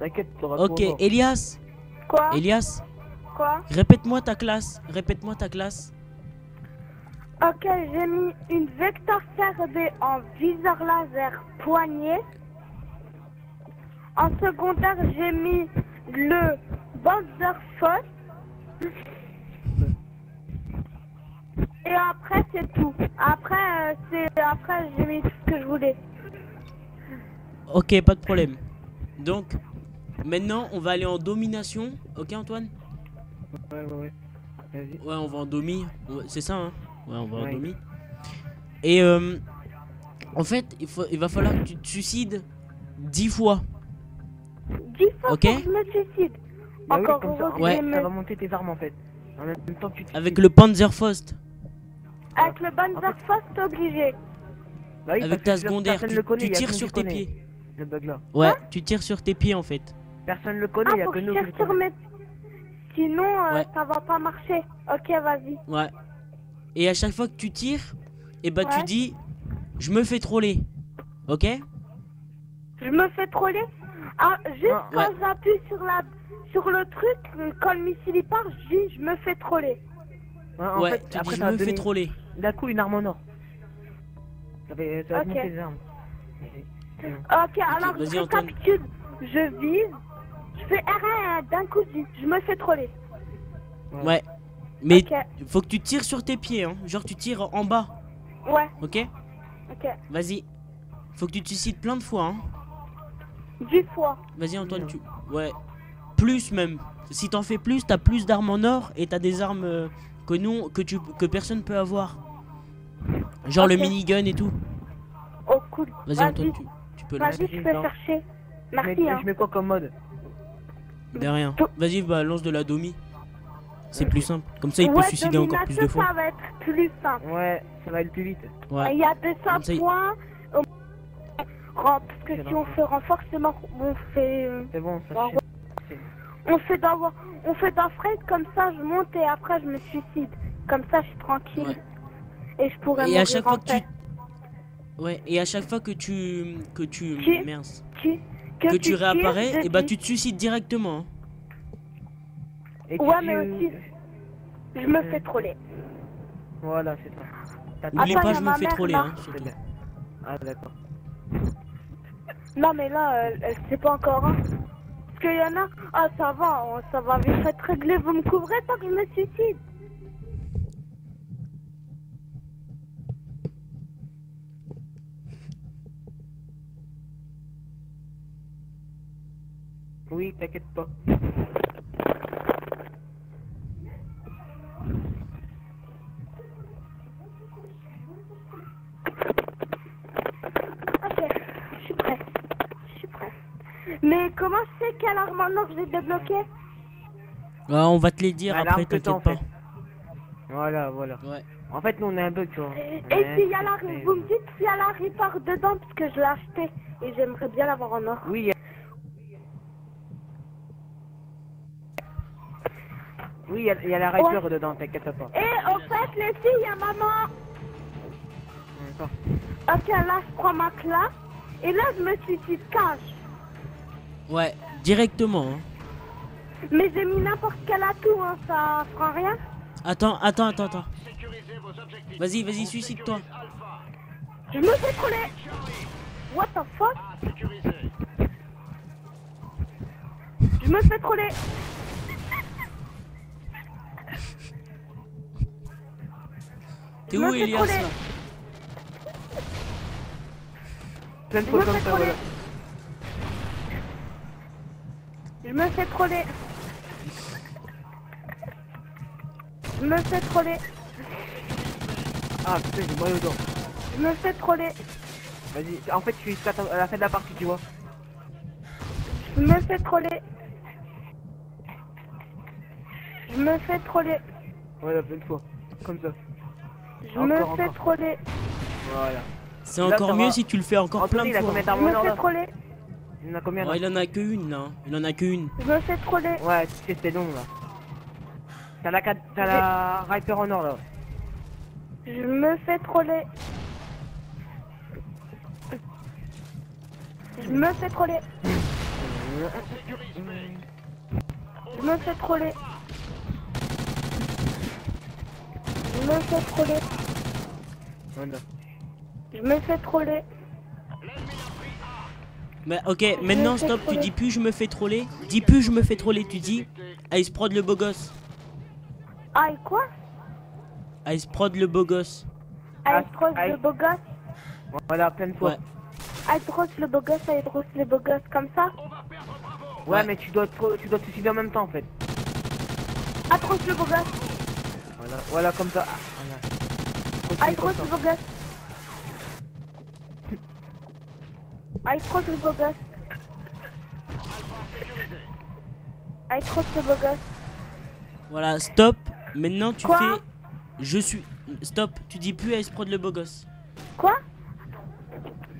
T'inquiète, t'auras Ok, Elias, Quoi Elias, Quoi répète-moi ta classe. Répète-moi ta classe. Ok, j'ai mis une Vector CRD en viseur laser poignet. En secondaire, j'ai mis le Banzer Foss. Et après, c'est tout. Après, euh, c'est après j'ai mis tout ce que je voulais. Ok, pas de problème. Donc, maintenant, on va aller en domination. Ok, Antoine Ouais, ouais, ouais. Vas-y. Ouais, on va en domi. C'est ça, hein Ouais, on va en domi. Et euh, en fait, il, faut, il va falloir que tu te suicides 10 fois. Dix fois Ok. que je me suicide. Bah oui, Encore comme ça, Ouais. ça va monter tes armes en fait. En même temps tu te Avec le Panzerfaust. Avec le t'es obligé. Bah oui, Avec ta secondaire. Tu, tires sur tes connaît, pieds. Le bug là. Ouais, tu tires sur tes pieds en fait. Personne le connaît, Ah, y a que je nous qui le. Sinon, euh, Ouais. ça va pas marcher. Ok, vas-y. Ouais. Et à chaque fois que tu tires, et bah tu Ouais. dis je me fais troller. Ok? Je me fais troller? Ah, juste Ah, quand ouais. j'appuie sur la sur le truc, quand le missile il part, je dis je me fais troller. Ouais, en Ouais, fait, tu dis après je ça va me fais troller. d'un coup une arme en or. Ça va, ça va Ok. monter les armes. Ok, alors je récapitule. Je vise, je fais R1 d'un coup, je me fais troller. Ouais. Mais faut que tu tires sur tes pieds, hein. Genre tu tires en bas. ouais, Ok ok. Vas-y. Faut que tu te suicides plein de fois, hein. Dix fois. Vas-y Antoine, tu. Ouais. Plus même. Si t'en fais plus, t'as plus d'armes en or et t'as des armes euh, que nous, que tu, que personne peut avoir. Genre le minigun et tout. Oh cool. Vas-y Antoine, tu, tu peux le Vas-y, je peux Non. chercher. Je mets, Merci. Hein. je mets quoi comme mode? De rien. Vas-y, bah lance de la domi. C'est plus simple. Comme ça, il peut ouais, suicider encore plus de fois. ça va être plus simple. Ouais, ça va aller plus vite. Ouais. Il y a Comme ça, 200 il- points. Parce que C'est si on bon. fait renforcement, on fait, euh, C'est bon, ça Bon, suffit. on fait d'avoir, on fait d'un frais comme ça, je monte et après je me suicide. Comme ça, je suis tranquille Ouais. et je pourrais Et mourir à chaque en fois que tu. Ouais, et à chaque fois que tu. Que tu. Merde. Qui- Que tu réapparais, et bah dis, tu te suicides directement. Et Ouais, mais aussi- Je me fais troller. Voilà, c'est ça. T'as N'oublie pas, je me fais troller. Hein. Ah, d'accord. Non, mais là, euh, euh, c'est pas encore. Hein. Parce qu'il y en a. Ah, ça va, ça va vite être réglé. Vous me couvrez tant que je me suicide. Oui, t'inquiète pas. Ok, je suis prêt. Je suis prêt. Mais comment je sais quelle arme en or j'ai débloqué Ouais, on va te les dire Bah, après, que t'inquiète pas. Voilà, voilà. Ouais. En fait, nous, on a un bug, tu vois. Et On a un s'il y a la, secret. vous me dites s'il y a la répare dedans parce que je l'ai acheté et j'aimerais bien l'avoir en or. Oui, il y a- Oui, il y a, il y a la Riper dedans, t'inquiète pas. Et au fait, les filles, il y a maman. D'accord. Ok, là, je prends ma classe et là, je me suicide cash. Ouais, directement. hein. Mais j'ai mis n'importe quel atout, hein, ça fera rien. Attends, attends, attends, attends. Vas-y, vas-y, suicide-toi. Je me fais troller. What the fuck? Je me fais troller. T'es où, Elias là Plein de Je fois me comme fais ça, troller. voilà. Je me fais troller. Je me fais troller. Ah, putain, j'ai mal aux dents. Je me fais troller. Vas-y, en fait, je suis à la fin de la partie, tu vois. Je me fais troller. Je me fais troller. Voilà, plein de fois. Comme ça. Je Encore, me encore. fais troller. Voilà. C'est encore mieux va. si tu le fais encore plein de il a fois. combien Je me fais troller. Il en a combien Oh, là il en a qu'une là. Il en a qu'une. Je me fais troller. Ouais, tu sais, c'est long là. T'as la, quatre- t'as la Riper en or là. Je me fais troller. Je me fais troller. Je me fais troller. Je me fais troller. Voilà. Je me fais troller. Mais ok, maintenant stop, tu dis plus je me fais troller. Dis plus je me fais troller, tu dis Ice Prod le beau gosse. Et quoi? Ice Prod le beau gosse. Aïdros aïe. le beau gosse? Voilà, plein de fois. Ouais. Aïdros le beau gosse, Aïdros le beau gosse, comme ça? Ouais, Ouais. mais tu dois, te- tu dois te suicider en même temps en fait. Aïdros le beau gosse. Voilà, voilà comme ça. Ah, voilà. Continue le beau gosse. Aïdros le beau gosse. Aïdros le beau gosse. Voilà, stop. Maintenant tu Quoi fais. Je suis. Stop, tu dis plus Ice Prod le beau gosse. Quoi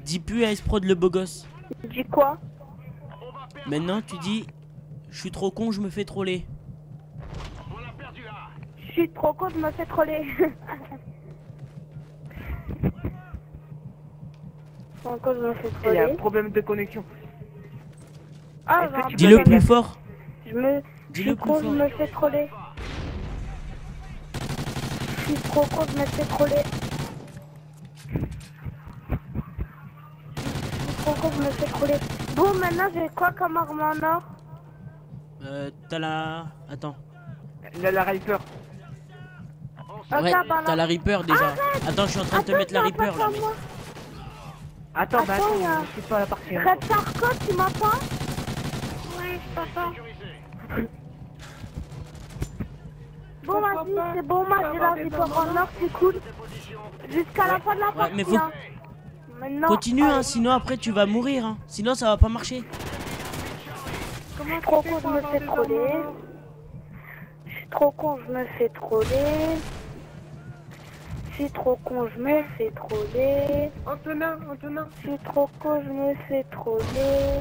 Dis plus Ice Prod le beau gosse. Dis quoi Maintenant tu dis Je suis trop con, je me fais troller. Je suis trop con, je me fais troller. Encore, je me fais Il y a un troller. problème de connexion. Ah, bah, Dis-le plus fort. Je me. Dis-le suis plus con, je fort. me fais troller. Je suis trop con, je me fais troller. Je suis trop con, je me fais troller. Bon, maintenant j'ai quoi comme arme en or? Euh, t'as la. Attends. La, la Reaper. Ah, Ouais, bah, t'as la Reaper déjà. Arrête Attends, je suis en train de te Attends, mettre la Reaper là. sur moi. Attends, bah Attends, attends, y a- je suis pas à la partie. Red Sarko, tu m'entends? Oui, je t'entends. Bon, vas-y, c'est bon, moi j'ai la Reaper en or, c'est cool. Jusqu'à la fin de la Ouais, partie. mais faut- hein. Maintenant, Continue, hein, sinon après tu vas mourir. Hein. Sinon ça va pas marcher. Je suis trop con, je me fais troller. Je suis trop con, je me fais troller. Je suis trop con, je me fais troller. Antonin, Antonin, Je suis trop con, je me fais troller.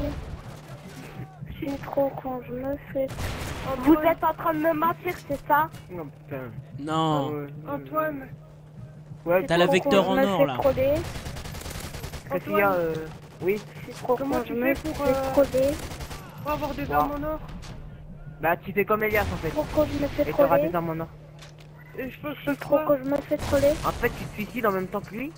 Je suis trop con, je me fais. Vous êtes en train de me mentir, c'est ça? Non, putain. Non. Ouais, Antoine, Ouais, T'as la Trop vecteur con, en or, là. troller. qu'est-ce qu'il y a euh... Oui Je suis trop Comment con, tu je me fais euh, troller. pour avoir des Wow. armes en or, Bah tu fais comme Elias en fait. Trop con, je me fais Et t'auras troller. des armes en or. Et je Je trop quoi con, je me fais troller. En fait, tu te suicides en même temps que lui.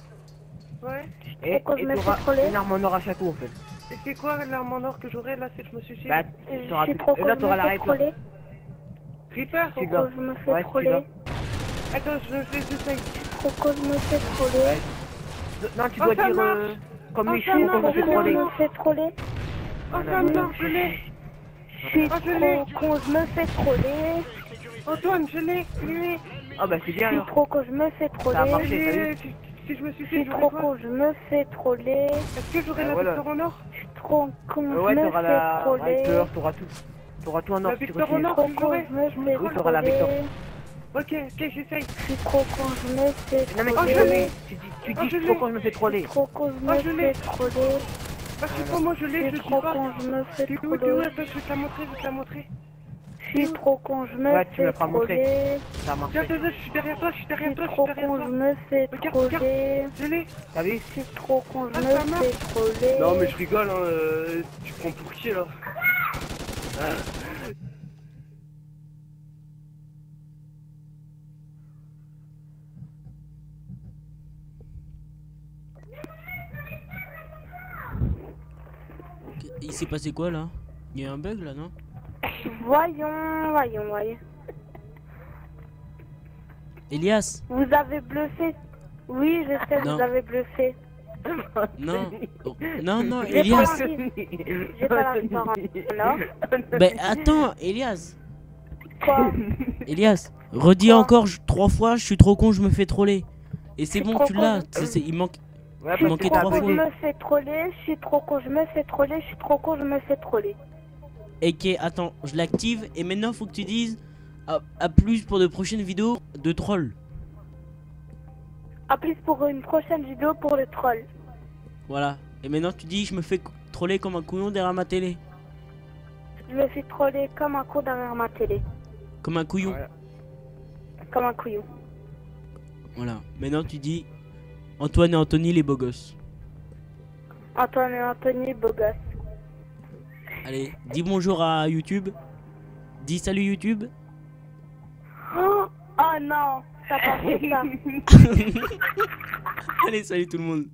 Ouais. Et Pourquoi je et me fais troller une arme en or à chaque coup en fait. Et c'est quoi l'arme en or que j'aurai là si je me suicide Bah, Je t'auras suis plus- trop et là je t'auras me la. Reaper Tu Trop je me fais Ouais, troller. Attends, je le fais, j'essaye. Trop con, je me fais troller. Ouais. Non, tu dois dire euh, comme je suis marche, con, je Trop me fais je troller. me fais troller. Antoine, non, je l'ai. Je suis Oh, je l'ai. trop con, je me fais troller. Antoine, je l'ai. Oui. Ah bah c'est Je bien suis alors. trop con, je me fais Ça a troller. marché. Et t'as vu si, si je me Je suis suicide, j'aurai trop quoi con, je me fais troller. Est-ce que j'aurai Ah, la voilà. victoire en or Je suis trop con, je ouais, me t'auras fais la troller. Reaper, t'auras tout. T'auras tout en or La si tu victoire en continues. or. Trop con, je me fais Oui, t'auras la victoire. troller. Ok, ok, j'essaye. Je suis trop con, je me fais Non mais Oh, je troller. l'ai. tu dis, tu Oh, dis je je suis trop l'ai. con, je me fais Je troller. suis trop con, je Oh, je me l'ai. fais troller. Parce que moi, je Je l'ai, je suis trop dis pas. con, je me fais T'es où, t'es où troller. Attends, je vais te la montrer, je vais te la montrer. Je suis trop con, je me Ouais, tu me. Ça. Viens, viens, viens, je suis derrière toi, je suis Je derrière suis toi, je suis trop derrière con, toi. je me fais troller. Je l'ai. T'as vu Je suis trop con, je Ah, me fais troller. Non mais je rigole, hein, euh, tu prends pour qui là Il s'est passé quoi là? Il y a un bug là, non? Voyons, voyons, voyons. Elias Vous avez bluffé. Oui, je sais, Non. vous avez bluffé. Non. Non, non, Elias J'ai pas la en or. Ben attends, Elias Quoi? Elias Redis Quoi? encore je- trois fois, je suis trop con, je me fais troller. Et c'est bon, tu l'as. Il manque. Ouais, Il manquait trois con, je fois. me fais troller. Je suis trop con, je me fais troller. Je suis trop con, je me fais troller. Ok, attends, je l'active. Et maintenant, faut que tu dises à, à plus pour de prochaines vidéos de troll. A plus pour une prochaine vidéo pour le troll. Voilà. Et maintenant, tu dis je me fais troller comme un couillon derrière ma télé. Je me fais troller comme un con derrière ma télé. Comme un couillon. Comme un couillon. Voilà. Maintenant, tu dis Antoine et Anthony, les beaux gosses. Antoine et Anthony, beau gosse. Allez, dis bonjour à YouTube. Dis salut YouTube. Oh, oh non, ça. Allez, salut tout le monde.